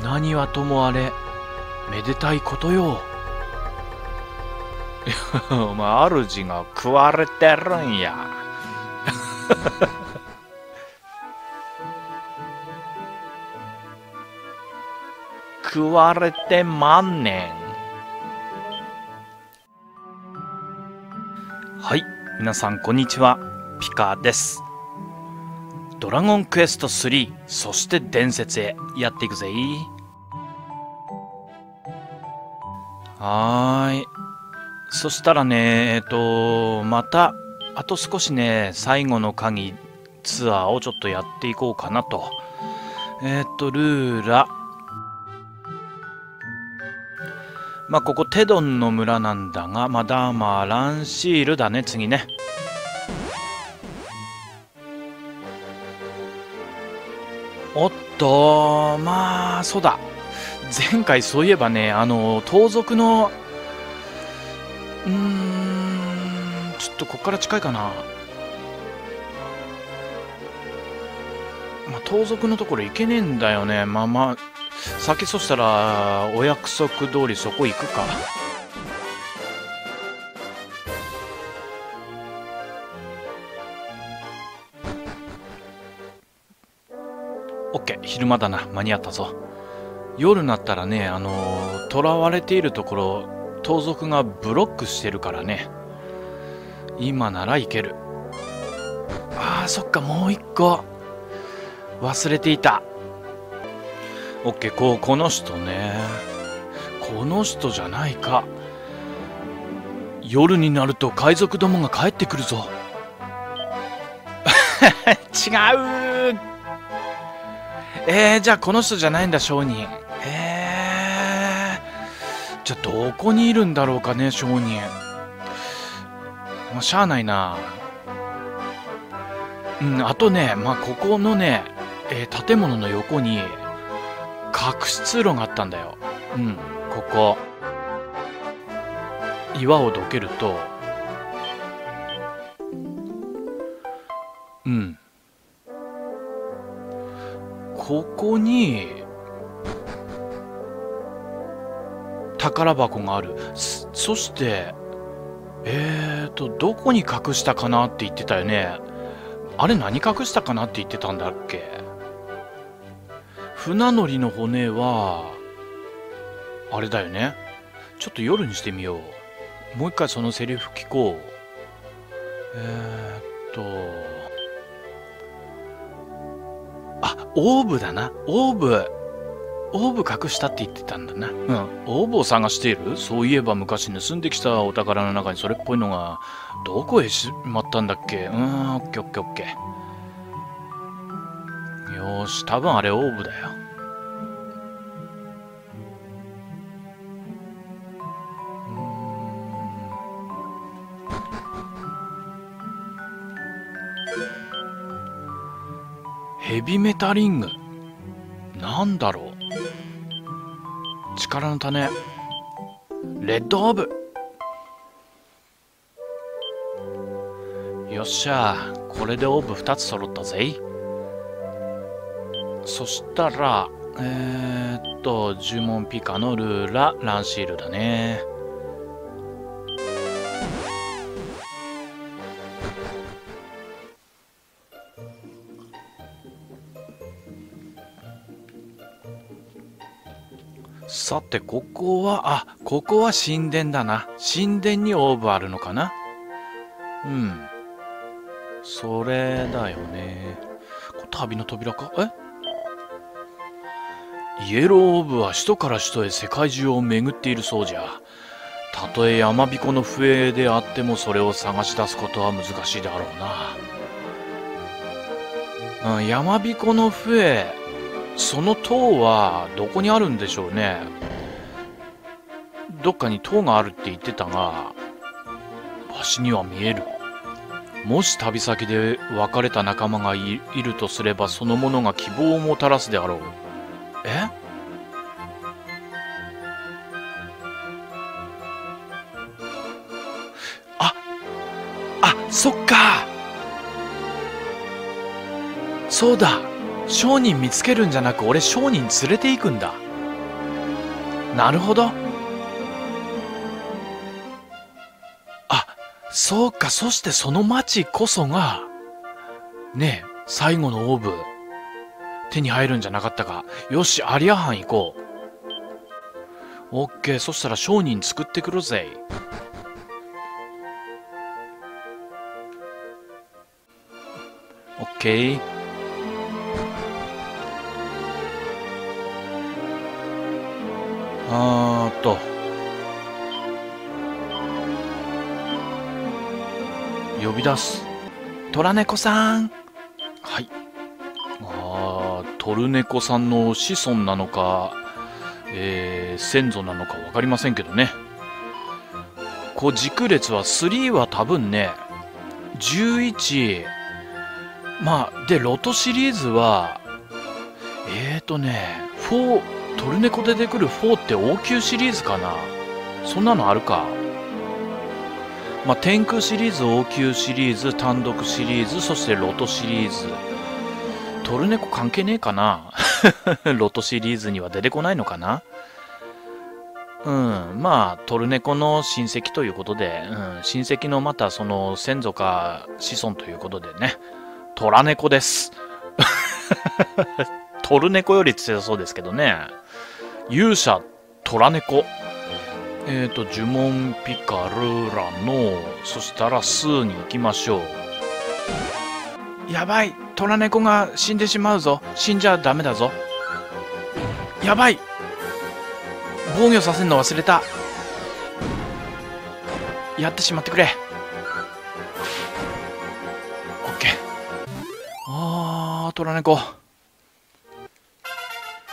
何はともあれめでたいことよ。お前主が食われてるんや。食われてまんねん。はい皆さんこんにちは。ピカですドラゴンクエスト3そして伝説へ。やっていくぜ。はーい。そしたらねえっとまたあと少しね最後の鍵ツアーをちょっとやっていこうかなと。えっとルーラ。まあここテドンの村なんだがまだまあランシールだね次ね。おっとまあそうだ。前回そういえばねあの盗賊のうーんちょっとこっから近いかな。まあ盗賊のところ行けねえんだよね。まあまあ先そしたらお約束通りそこ行くか。昼間だな。間に合ったぞ。夜になったらねあの囚われているところ盗賊がブロックしてるからね。今ならいける。あーそっかもう一個。忘れていた。オッケーこうこの人ね。この人じゃないか。夜になると海賊どもが帰ってくるぞ。違う。えー、じゃあこの人じゃないんだ商人えー、じゃあどこにいるんだろうかね商人まあしゃあないな。うんあとねまあここのね、えー建物の横に隠し通路があったんだよ。うんここ。岩をどけるとここに宝箱がある。そしてえーとどこに隠したかなって言ってたよね。あれ何隠したかなって言ってたんだっけ。船乗りの骨はあれだよね。ちょっと夜にしてみよう。もう一回そのセリフ聞こう。えー、っとオーブだな。オーブ。オーブ隠したって言ってたんだな。うん。オーブを探している？そういえば昔盗んできたお宝の中にそれっぽいのがどこへしまったんだっけ？うーんオッケーオッケーオッケー。よーし多分あれオーブだよヘビメタリング。なんだろう。力の種。レッドオーブ。よっしゃ。これでオーブ2つ揃ったぜ。そしたらえー、っと呪文ピカのルーラランシールだね。さてここはあここは神殿だな。神殿にオーブあるのかな？うん。それだよね。旅の扉か？え？イエローオーブは首都から首都へ世界中を巡っているそうじゃ。たとえ山彦の笛であってもそれを探し出すことは難しいだろうな、うん、山彦の笛。その塔はどこにあるんでしょうね。どっかに塔があるって言ってたがわしには見える。もし旅先で別れた仲間がいるとすればその者が希望をもたらすであろう。え？ああそっか。そうだ。商人見つけるんじゃなく俺商人連れて行くんだ。なるほど。あそうかそしてその町こそがねえ最後のオーブ手に入るんじゃなかったか。よしアリア藩行こう。オッケーそしたら商人作ってくるぜ。オッケー。あーっと。呼び出す。虎猫さん。はい。あートルネコさんの子孫なのかえー、先祖なのか分かりませんけどね。こう軸列は3は多分ね11まあでロトシリーズはえーとね4トルネコ出てくる4って王宮シリーズかな？そんなのあるか？まあ天空シリーズ王宮シリーズ単独シリーズそしてロトシリーズ。トルネコ関係ねえかな？ロトシリーズには出てこないのかな？うん、まあ、トルネコの親戚ということで、うん、親戚のまたその先祖か子孫ということでね、トラネコです。トルネコより強そうですけどね。勇者トラネコ。えっ、ー、と、呪文ピカルラの、そしたらスーに行きましょう。やばいトラネコが死んでしまうぞ。死んじゃダメだぞ。やばい防御させるの忘れたやってしまってくれオッケーあートラ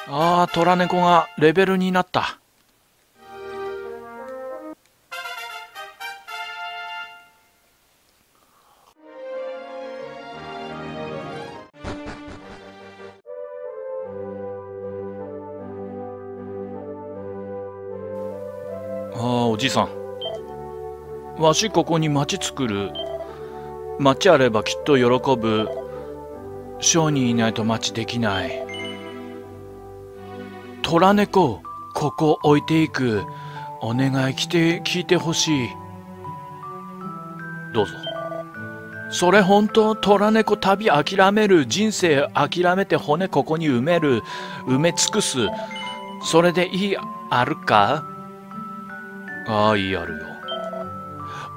ネコあートラネコがレベルになった。ああおじいさん。わしここに町作る。町あればきっと喜ぶ。商人いないと町できない。虎猫ここ置いていく。お願い来て聞いてほしい。どうぞ。それ本当虎猫旅諦める。人生諦めて骨ここに埋める。埋め尽くす。それでいいあるか？ああ、いいあるよ。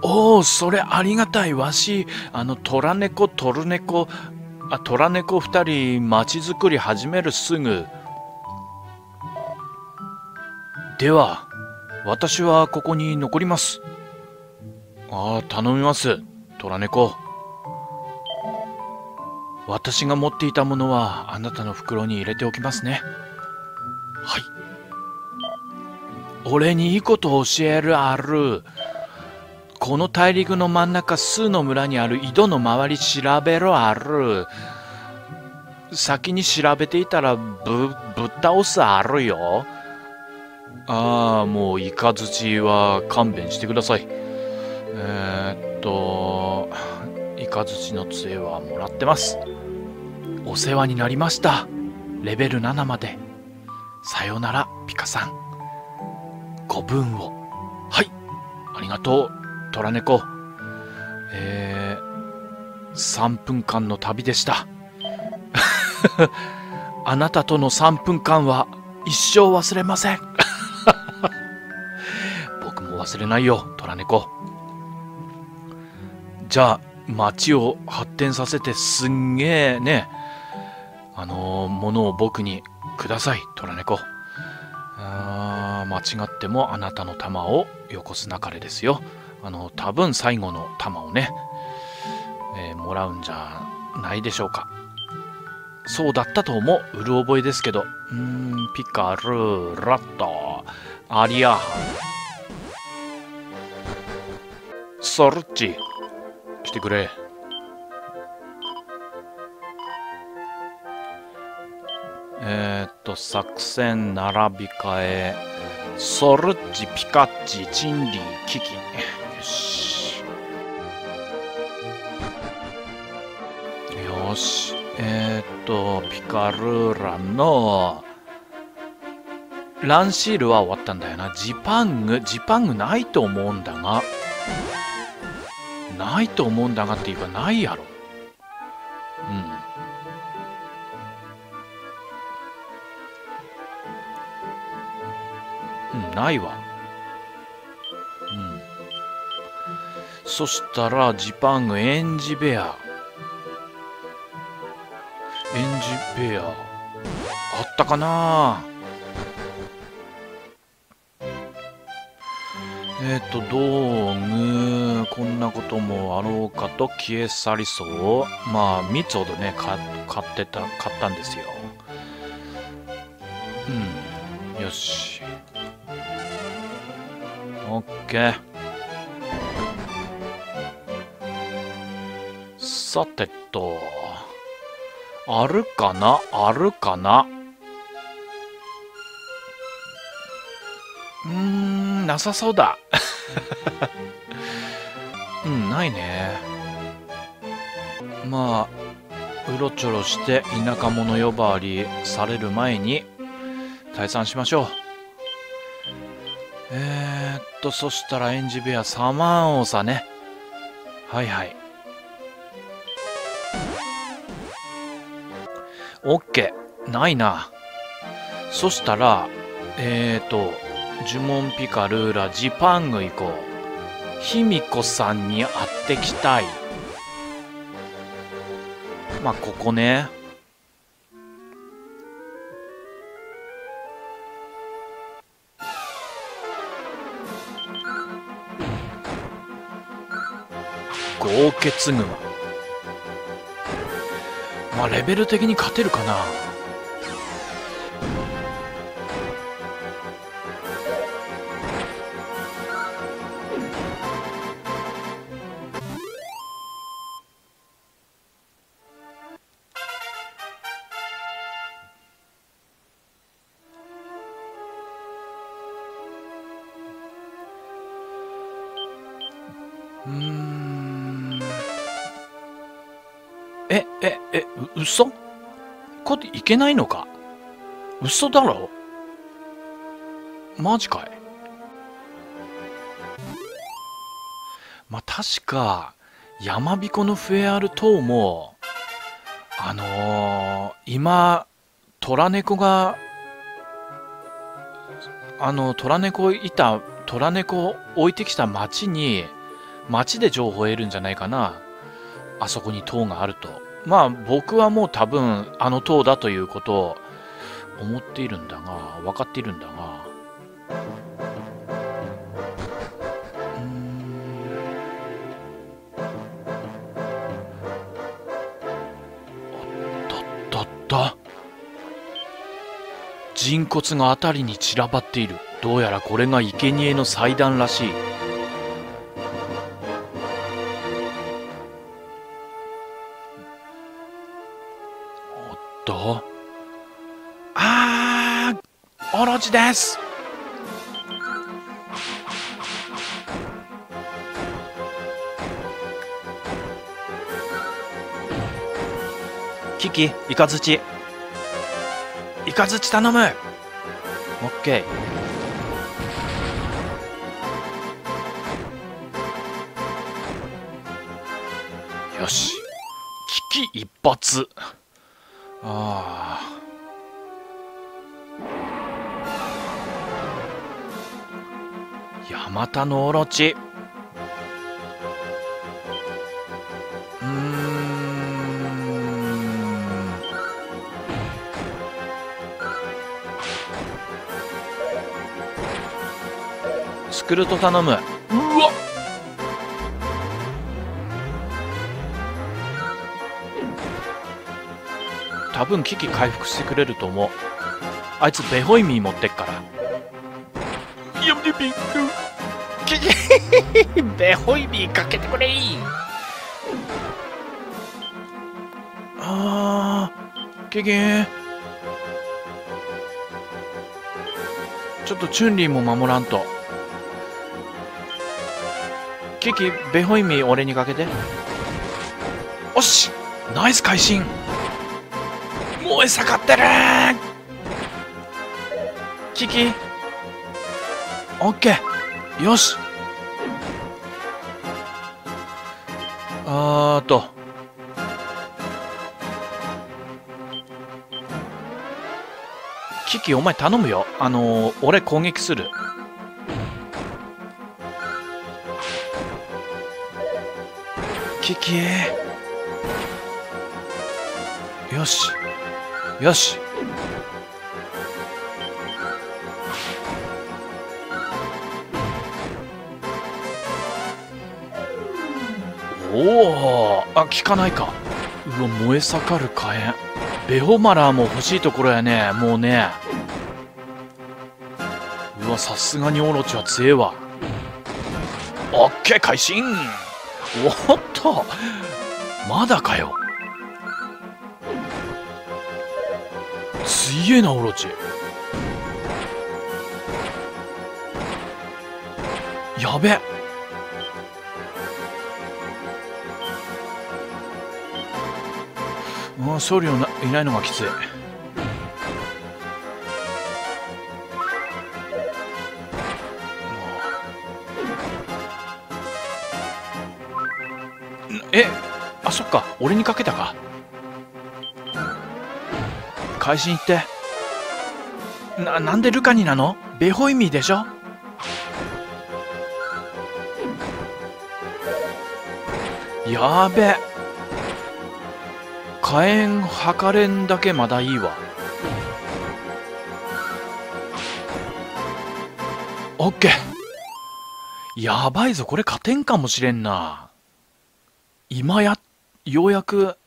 おお、それありがたい。わし、あの、虎猫、トル猫、あ、虎猫二人、町づくり始めるすぐ。では、私はここに残ります。ああ、頼みます、虎猫。私が持っていたものはあなたの袋に入れておきますね。はい。俺にいいことを教えるある。この大陸の真ん中、数の村にある井戸の周り調べろある。先に調べていたらぶ、ぶっ倒すあるよ。ああ、もうイカズチは勘弁してください。えー、っと、イカズチの杖はもらってます。お世話になりました。レベル7まで。さよなら、ピカさん。古文を。はい。ありがとう、虎猫。えー、3分間の旅でした。あなたとの3分間は一生忘れません。忘れないよ、虎猫。じゃあ、街を発展させてすんげえね、あのー、ものを僕にください、虎猫。間違ってもあなたの玉をよこすなかれですよ。あの、多分最後の玉をね、えー、もらうんじゃないでしょうか。そうだったと思う。うる覚えですけど。うん、ピカル、ラット、アリアハソルッチ、来てくれ。えー、っと、作戦並び替え。ソルッチ、ピカッチ、チンリー、キキ。よし。よし。えー、っと、ピカルーラの、ランシールは終わったんだよな。ジパング、ジパングないと思うんだが。ないと思うんだがっていうか、ないやろ。うん。うん、ないわ。うん。そしたら、ジパング、エンジベア。エンジベア。あったかなえっ、ー、と、道具、こんなこともあろうかと消え去りそう。まあ、3つほどね、買ってた、買ったんですよ。うん。よし。オッケー。さてと、あるかな？あるかな？うーん、なさそうだ。うん、ないね。まあ、うろちょろして田舎者呼ばわりされる前に退散しましょう。えー、っと、そしたらエンジ部屋サマン王さね。はいはい。オッケー。ないな。そしたら、えーと、ジュモンピカルーラジパング行こう。卑弥呼さんに会ってきたい。まあここね。豪傑沼まあレベル的に勝てるかな。うん。え、え、え、う、嘘？これいけないのか？嘘だろ？マジかい？まあ、確か、山彦のフェアル等も、あのー、今、虎猫が、あの、虎猫いた、虎猫置いてきた町に、町で情報を得るんじゃないかな。あそこに塔があると。まあ僕はもう多分あの塔だということを思っているんだが、分かっているんだが、人骨が辺りに散らばっている。どうやらこれが生贄の祭壇らしい。ーオロチです。キキイカズチ。イカズチ頼む。オッケー。ヤマタノオロチうん。スクルト頼む。うわっ。多分危機回復してくれると思う。あいつベホイミー持ってっから。やめてピン クベホイミーかけてくれあーケケ。ちょっとチュンリーも守らんと。キキベホイミー俺にかけて。おしナイス会心。燃え盛ってる。キキオッケー。よし。あーっと。キキお前頼むよ。あのー、俺攻撃する。キキ。よし。よし。おおあ効かないか。うわ燃え盛る火炎。ベホマラーも欲しいところやね。もうね。うわさすがにオロチは強えわ。オッケー会心おっと。まだかよ。強えなオロチ。やべ。もう勝利のないないのがきつい。えあそっか。俺にかけたか。会心って。ななんでルカニなの？ベホイミでしょ？やべ。火炎測れんだけまだいいわ。オッケー。やばいぞこれ勝てんかもしれんな。今やようやく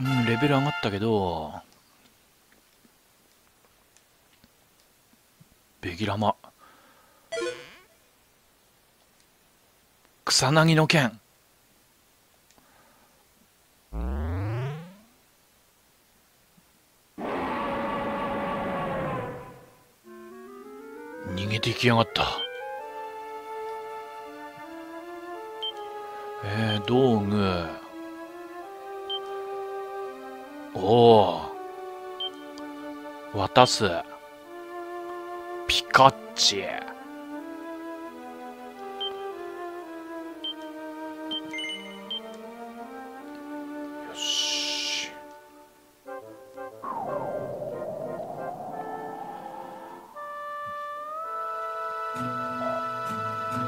うんレベル上がったけどベギラマ。草薙の剣。逃げていきやがった。えー、道具。おお渡す。ピカッチ。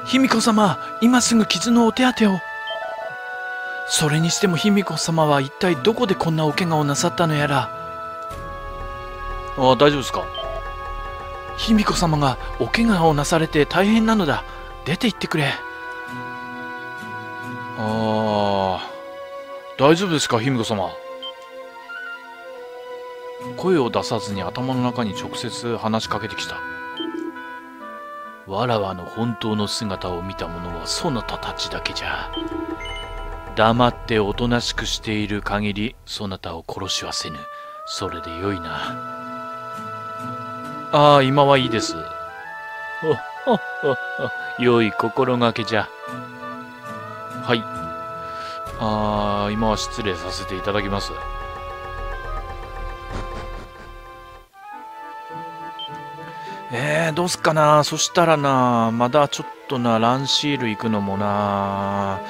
卑弥呼様今すぐ傷のお手当てを。それにしても卑弥呼様は一体どこでこんなお怪我をなさったのやら。ああ大丈夫ですか？卑弥呼様がお怪我をなされて大変なのだ。出て行ってくれ。ああ大丈夫ですか？卑弥呼様。声を出さずに頭の中に直接話しかけてきたわらわの本当の姿を見た者はそなたたちだけじゃ。黙っておとなしくしている限りそなたを殺しはせぬ。それでよいな。ああ今はいいです。ほほほほ良い心がけじゃ。はい。ああ今は失礼させていただきます。えー、どうすっかな。そしたらなまだちょっとなランシール行くのもな。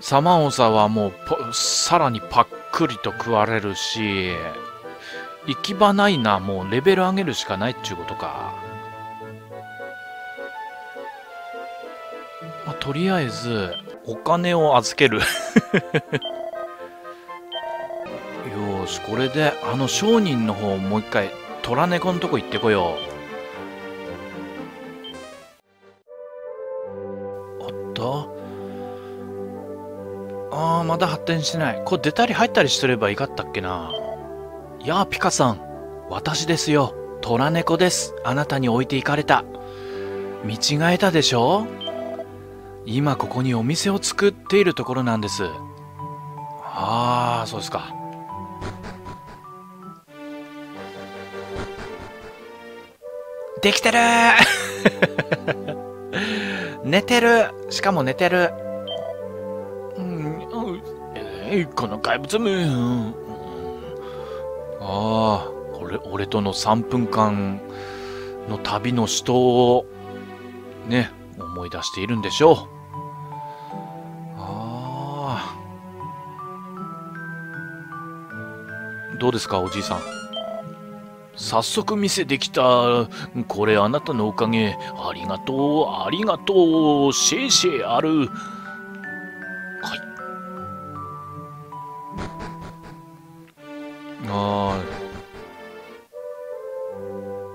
サマンサはもうさらにパックリと食われるし行き場ないなもうレベル上げるしかないっちゅうことか、まあ、とりあえずお金を預ける。よしこれであの商人の方をもう一回虎猫のとこ行ってこよう。おっと。ああまだ発展してない。これ出たり入ったりしとればいかったっけな。やあピカさん。私ですよ。虎猫です。あなたに置いていかれた。見違えたでしょ？今ここにお店を作っているところなんです。ああそうですか。できてる。寝てる。しかも寝てる。うん、えー、この怪物め、うん、ああこ俺俺との3分間の旅の死闘をね思い出しているんでしょう。ああ。どうですかおじいさん早速店できた。これあなたのおかげ。ありがとうありがとう。シェシェある。はい。あ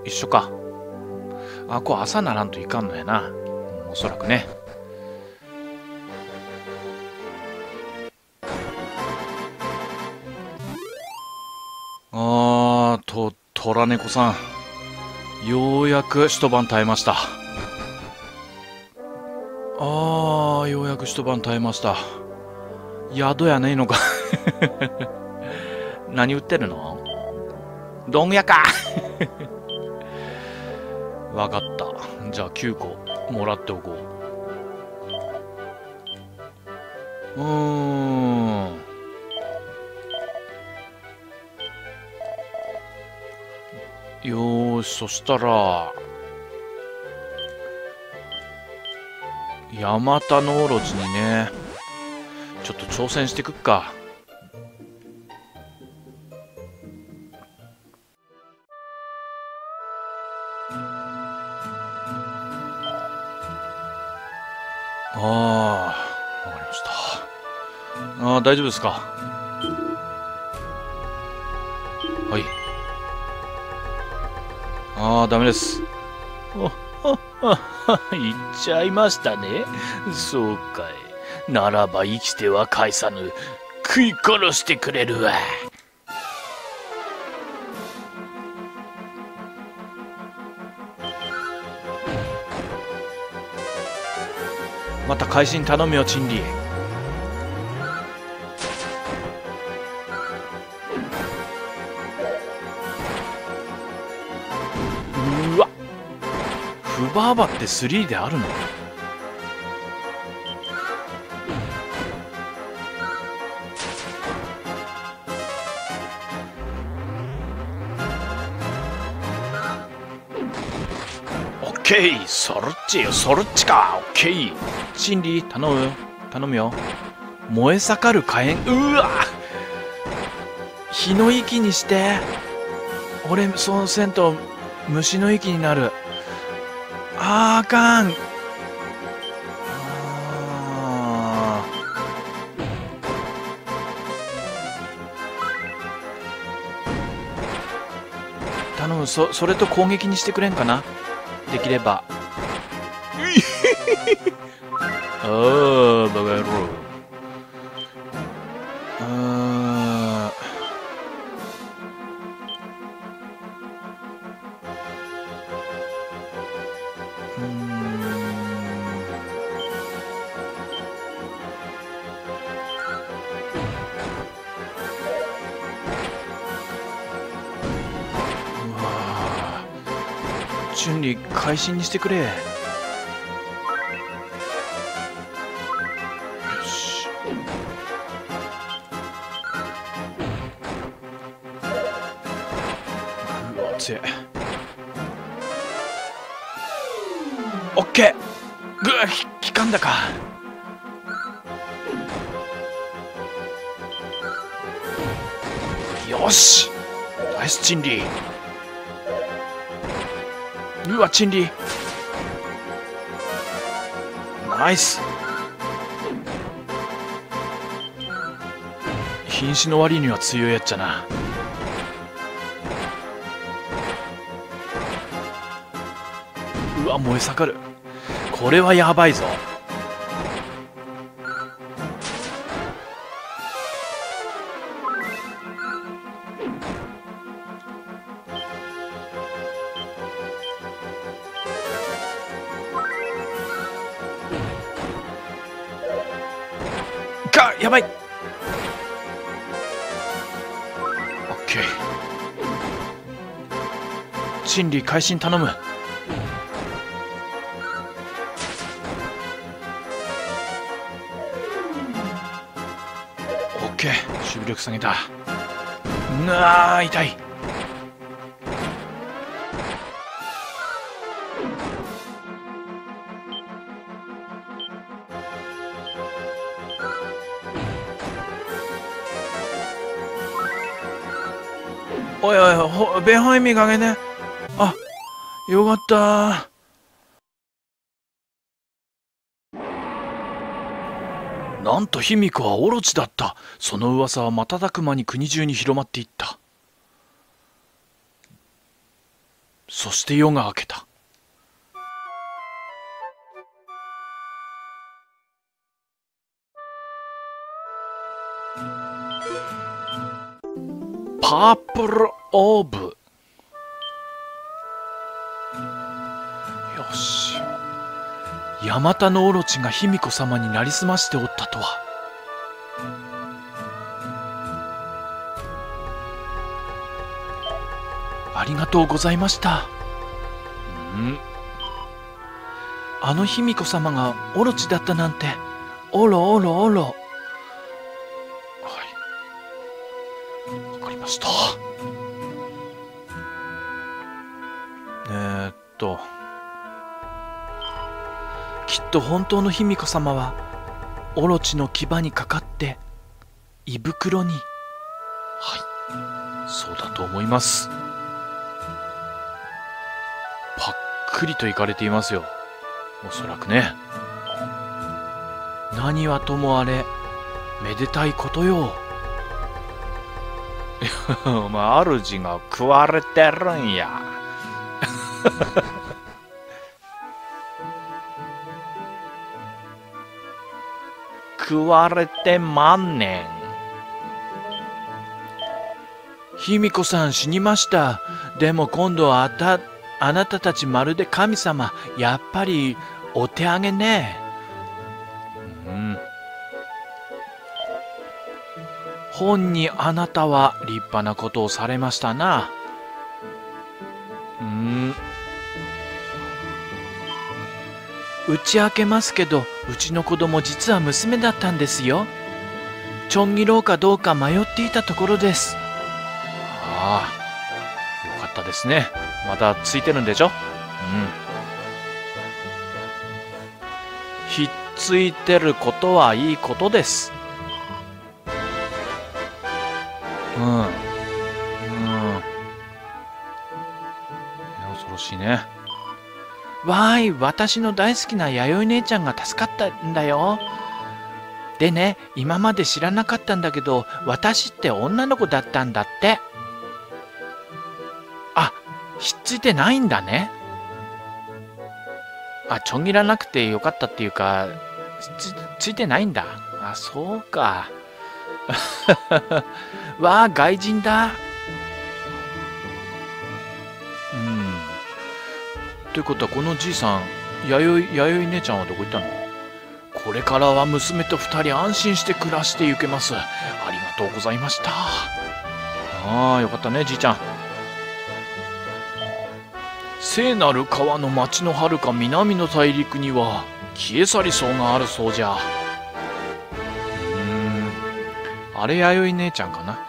一緒か。あこれ朝ならんといかんのやな。おそらくね。あーと虎猫さんようやく一晩耐えました。あーようやく一晩耐えました。宿やねえのか。何売ってるの？どんやか。わかった。じゃあ9個もらっておこう。うーん。そしたらヤマタノオロチにねちょっと挑戦してくっか。ああわかりました。ああ大丈夫ですか？はい。ああダメです。言っちゃいましたね。そうかい。ならば生きては返さぬ。食い殺してくれるわ。また会心頼むよチンリうーバって3であるの？オッケーそろっちよ。そっちか。オッケー。チンリー頼む？頼むよ。燃え盛る火炎。うわ！火の息にして。俺そうせんと虫の息になる。あーあかん。頼むそそれと攻撃にしてくれんかな。できれば。ああバカ野郎ーチュンリー会心にしてくれ。よし。うわ強いオッケー。ぐわひ効かんだか。よし。ナイスチンリー。ナイス。瀕死の割には強いやっちゃな。うわ燃え盛る。これはやばいぞ。やばい。オッケー心理会心頼む。オッケー守備力下げた。うわー痛いほ、ベハイミかけね。あ、よかった。なんと卑弥呼はオロチだった。その噂は瞬く間に国中に広まっていった。そして夜が明けた。パープルオーブよしヤマタノオロチが卑弥呼様になりすましておったとはありがとうございましたんあの卑弥呼様がオロチだったなんておろおろおろと。きっと本当の卑弥呼様はオロチの牙にかかって胃袋に。はい。そうだと思います。パックリといかれていますよ。おそらくね。何はともあれめでたいことよ。お前主が食われてるんや 食われてまんねん。卑弥呼さん死にました。でも今度はあた、あなたたちまるで神様。やっぱりお手上げね。うん。本にあなたは立派なことをされましたな。うん。打ち明けますけどうちの子供実は娘だったんですよ。ちょん切ろうかどうか迷っていたところです。ああよかったですね。まだついてるんでしょ？うん。ひっついてることはいいことです。わーい、私の大好きな弥生姉ちゃんが助かったんだよ。でね、今まで知らなかったんだけど、私って女の子だったんだって。あ、ひっついてないんだね。あ、ちょん切らなくてよかったっていうか、つついてないんだ。あ、そうか。わあ、外人だ。ということはこのじいさん弥生弥生姉ちゃんはどこ行ったの？これからは娘と二人安心して暮らしてゆけます。ありがとうございました。ああよかったねじいちゃん。聖なる川の町のはるか南の大陸には消え去りそうがあるそうじゃ。うん。あれ弥生姉ちゃんかな？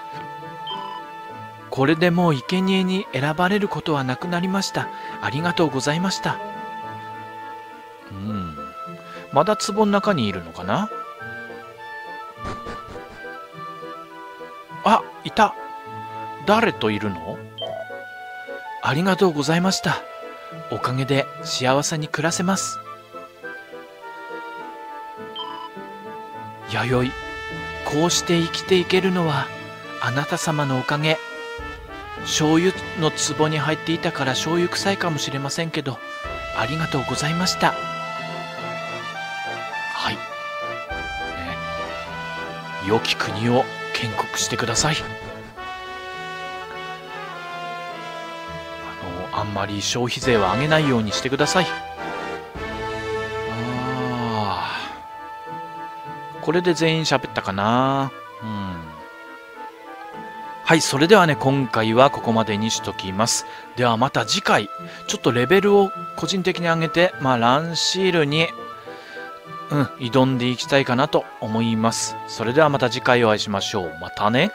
これでもう生贄に選ばれることはなくなりました。ありがとうございました。うん。まだ壺の中にいるのかな？あ、いた。誰といるの？ありがとうございました。おかげで幸せに暮らせます。弥生、こうして生きていけるのはあなた様のおかげ。醤油の壺に入っていたから醤油臭いかもしれませんけどありがとうございました。はい、ね、良き国を建国してください。あのあんまり消費税は上げないようにしてください。あこれで全員喋ったかな。はい、それではね、今回はここまでにしときます。ではまた次回、ちょっとレベルを個人的に上げて、まあ、ランシールに、うん、挑んでいきたいかなと思います。それではまた次回お会いしましょう。またね。